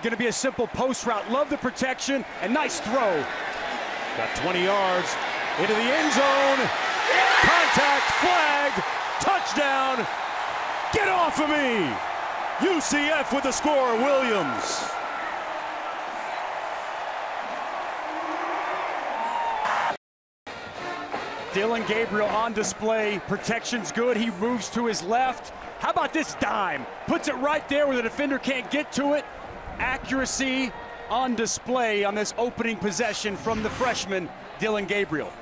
Going to be a simple post route. Love the protection and nice throw. Got 20 yards into the end zone. Contact, flag, touchdown. Get off of me. UCF with the score, Williams. Dillon Gabriel on display. Protection's good. He moves to his left. How about this dime? Puts it right there where the defender can't get to it. Accuracy on display on this opening possession from the freshman, Dillon Gabriel.